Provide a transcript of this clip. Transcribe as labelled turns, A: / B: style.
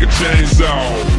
A: like a chainsaw.